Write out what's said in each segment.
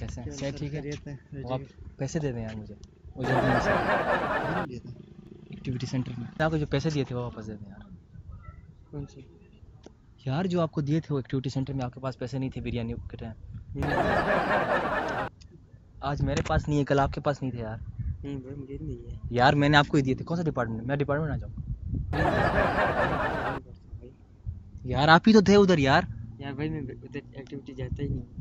کیسے ہیں؟ صحت ٹھیک ہے؟ وہ آپ پیسے دے دیں یار مجھے؟ ایکٹیویٹی سینٹر میں۔ آپ کو جو پیسے دیے تھے وہ واپس دے دیں یار۔ کون یار جو آپ کو دیے تھے وہ ایکٹیویٹی سینٹر میں آپ کے پاس پیسے نہیں تھے بریانی کے ٹائم آج میرے پاس نہیں ہے کل آپ کے پاس نہیں تھے یار۔ یار میں نے آپ کو ہی دیے تھے۔ کون سا ڈپارٹمنٹ میں ڈپارٹمنٹ آ جاؤں۔ یار آپ ہی تو تھے ادھر یار۔ یار بھائی میں ادھر ایکٹیویٹی جاتا ہی نہیں۔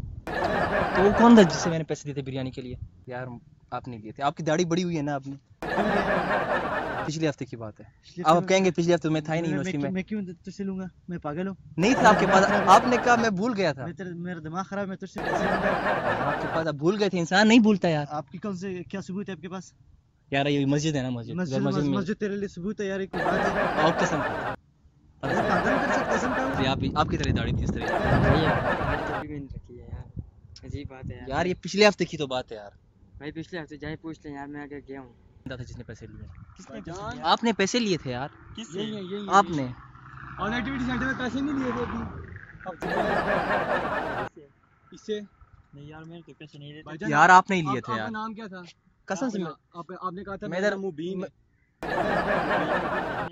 تو وہ کون تھا جس سے میں نے پیسے دیے تھے بریانی کے لیے؟ یار آپ نہیں دیے تھے۔ آپ کی داڑھی بڑی ہوئی ہے نا آپ نے؟ پچھلے ہفتے کی بات ہے۔ اب آپ کہیں گے پچھلے ہفتے میں تھا ہی نہیں یونیورسٹی میں؟ میں کیوں تجھ سے لوں گا؟ میں پاگل ہوں؟ نہیں تھا آپ کے پاس آپ نے کہا میں بھول گیا تھا۔ میرا دماغ خراب ہے میں تجھ سے پیسے لوں گا۔ آپ کے پاس آپ بھول گئے تھے انسان نہیں بھولتا یار۔ آپ کی کون سے کیا ثبوت ہے آپ کے پاس؟ یار یہ مسجد ہے نا مسجد۔ مسجد تیرے لیے ثبوت ہے یار ایک بات ہے۔ قسم کر سکتے قسم آپ آپ کی طرح داڑھی تھی اس طرح۔ عجیب بات ہے یار۔ یہ پچھلے ہفتے کی تو بات ہے یار۔ بھائی پچھلے ہفتے جائے پوچھ لیں یار میں اگر گیا ہوں۔ تھا جس نے پیسے لیے۔ نے آپ نے پیسے لیے تھے یار۔ آپ نے۔ اور ایکٹیویٹی سینٹر میں پیسے نہیں لیے تھے ابھی اس سے؟ نہیں یار میں نے تو پیسے نہیں لیے یار آپ نہیں لیے تھے یار۔ نام کیا تھا؟ قسم سے میں آپ نے کہا تھا میں ادھر مبین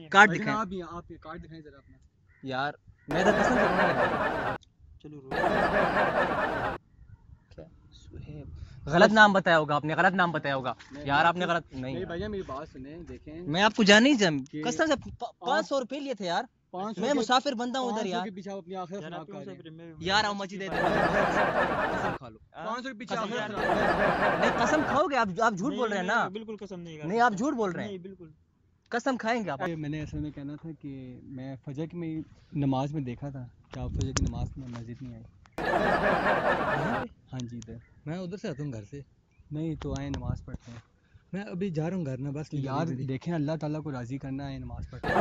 کارڈ دکھائیں۔ آپ ہیں، آپ کارڈ دکھائیں ذرا اپنا۔ یار میں ادھر قسم سے۔ چلو غلط نام بتایا ہوگا آپ نے غلط نام بتایا ہوگا۔ یار آپ نے غلط نہیں نہیں۔ یار۔ بھیا میری بات سنیں دیکھیں۔ میں آپ کو جان نہیں جم قسم سے پانچ سو روپے لیے تھے یار۔ میں مسافر بندہ ہوں ادھر یار۔ یار آؤ یار۔ خراب نہیں قسم کھاؤ گے آپ آپ جھوٹ بول رہے ہیں نا۔ بالکل قسم نہیں نہیں آپ جھوٹ بول رہے ہیں۔ بالکل۔ قسم کھائیں گے آپ۔ میں نے اصل میں کہنا تھا کہ میں فجر کی میں نماز میں دیکھا تھا۔ کہ آپ فجر کی نماز میں مسجد نہیں آئے؟ ہاں جی ادھر۔ میں ادھر سے آتا ہوں گھر سے۔ نہیں تو آئے نماز پڑھتے ہیں۔ میں ابھی جا رہا ہوں گھر میں بس یار دیکھیں اللہ تعالیٰ کو راضی کرنا ہے نماز پڑھنا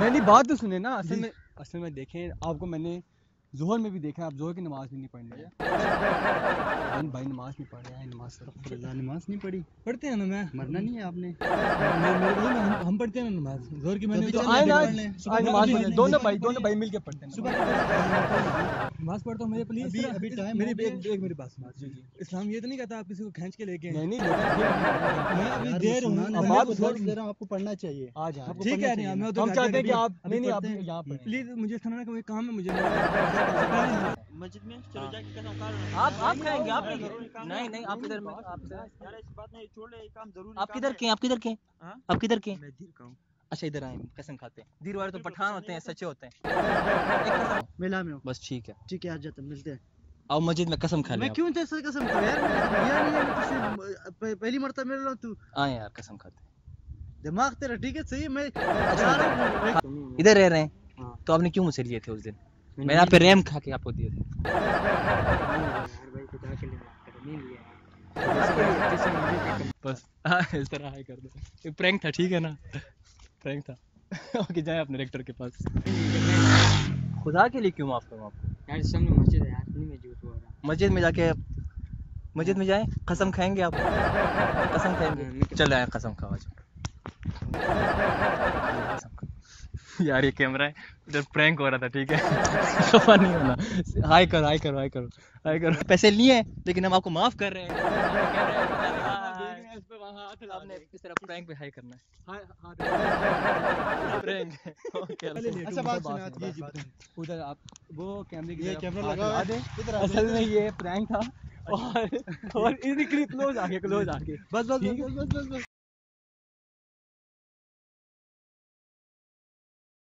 میں نہیں بات تو سنیں نا اصل میں اصل میں دیکھیں آپ کو میں نے ظہر میں بھی دیکھا آپ ظہر کی نماز بھی نہیں پڑھنی ہے بھائی نماز نہیں پڑھ رہے ہیں نماز پڑھ نماز نہیں پڑھی۔ پڑھتے ہیں نا میں؟ مرنا نہیں ہے آپ نے؟ ہم- پڑھتے ہیں نا نماز۔ زور کی میں نے پڑھ نماز دونوں بھائی دونوں بھائی مل کے پڑھتے ہیں۔ صبح نماز پڑھتا ہوں مجھے پلیز۔ میری گیا ایک میری بات سنو۔ اسلام یہ تو نہیں کہتا آپ کسی کو کھینچ کے لے کے نہیں نہیں میں ابھی دے رہا ہوں۔ آپ زور- دے رہا ہوں آپ کو پڑھنا چاہیے۔ آ جائیں ٹھیک ہے ہم چاہتے ہیں کہ آپ نہیں نہیں آپ۔ یہاں پڑھیں۔ پلیز مجھے سنانا کوئی کام ہے مجھے مسجد میں چلو جا کے قسم کھا لو آپ آپ کہیں گے؟ آپ نہیں نہیں آپ کدھر میں آپ یار ایسی بات نہیں چھوڑ لے کام ضروری آپ کدھر کے ہیں؟ آپ کدھر کے ہیں؟ ہاں؟ آپ کدھر کے ہیں؟ میں دیر کا ہوں اچھا ادھر آئیں قسم کھاتے ہیں۔ دیر والے تو پٹھان ہوتے ہیں سچے ہوتے ہیں۔ میلا میں ہوں۔ بس ٹھیک ہے۔ ٹھیک ہے آ جاتا ملتے ہیں۔ آؤ مسجد میں قسم کھا میں کیوں تیرے سے قسم کھا یار پہلی مرتبہ مل رہا ہوں تو آئیں یار قسم کھاتے ہیں۔ دماغ تیرا ٹھیک ہے صحیح ہے میں ہوں۔ ادھر رہ رہے ہیں۔ ہاں۔ تو آپ نے کیوں مجھ سے لیے تھے اس دن؟ میں آپ پہ ریم کھا کے آپ کو دیے تھے بس اس طرح ہائی کر دو۔ یہ پرینک تھا ٹھیک ہے نا؟ پرینک تھا۔ اوکے جائیں اپنے ریکٹر کے پاس۔ خدا کے لیے کیوں معاف کروں آپ کو؟ یار سامنے مسجد ہے یار نہیں میں جھوٹ بول رہا مسجد میں جا کے مسجد میں جائیں قسم کھائیں گے آپ۔ قسم کھائیں گے۔ چل آئیں قسم کھاؤ کھاؤ۔ یار یہ کیمرہ ہے۔ ادھر پرینک ہو رہا تھا ٹھیک ہے۔ خفا نہیں ہونا ہائی کرو ہائی کرو ہائی کرو ہائی کرو۔ پیسے لیے ہیں لیکن ہم آپ کو معاف کر رہے ہیں۔ آپ نے اس طرح پرینک پہ ہائی کرنا ہے۔ پرینک اوکے اچھا بات سنا ادھر آپ وہ کیمرے کی یہ کیمرہ لگا دیں۔ اصل میں پرینک تھا۔ اور اور کلوز آ کے کلوز آ کے بس بس ٹھیک ہے؟ بس بس بس۔